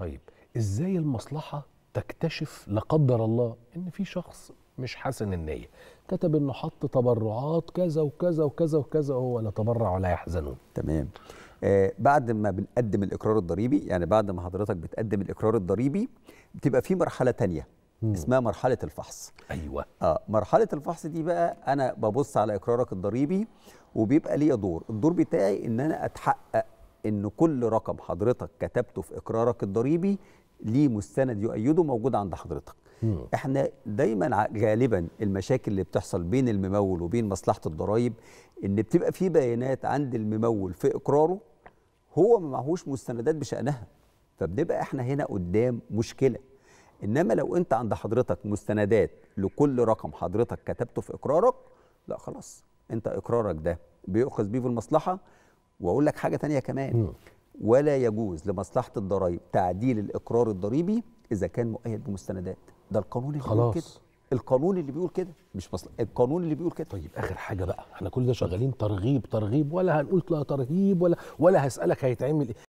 طيب إزاي المصلحة تكتشف لا قدر الله إن في شخص مش حسن النيه كتب إنه حط تبرعات كذا وكذا وكذا وكذا وهو لا تبرع ولا يحزنون. تمام. آه بعد ما بنقدم الإقرار الضريبي يعني بعد ما حضرتك بتقدم الإقرار الضريبي بتبقى في مرحلة تانية مم. اسمها مرحلة الفحص. أيوه. آه مرحلة الفحص دي بقى أنا ببص على إقرارك الضريبي وبيبقى ليا دور. الدور بتاعي إن أنا أتحقق إن كل رقم حضرتك كتبته في إقرارك الضريبي ليه مستند يؤيده موجود عند حضرتك مم. إحنا دايما غالبا المشاكل اللي بتحصل بين الممول وبين مصلحة الضرائب إن بتبقى في بيانات عند الممول في إقراره هو ما معهوش مستندات بشأنها فبنبقى إحنا هنا قدام مشكلة إنما لو أنت عند حضرتك مستندات لكل رقم حضرتك كتبته في إقرارك لا خلاص أنت إقرارك ده بيؤخذ بيه في المصلحة وأقول لك حاجة تانية كمان. مم. ولا يجوز لمصلحة الضرائب تعديل الإقرار الضريبي إذا كان مؤيد بمستندات. ده القانون اللي بيقول كده. خلاص القانون اللي بيقول كده. مش مصلحة القانون اللي بيقول كده. طيب آخر حاجة بقى. إحنا كل ده شغالين ترغيب ترغيب ولا هنقول لا ترهيب ولا ولا هسألك هيتعمل إيه؟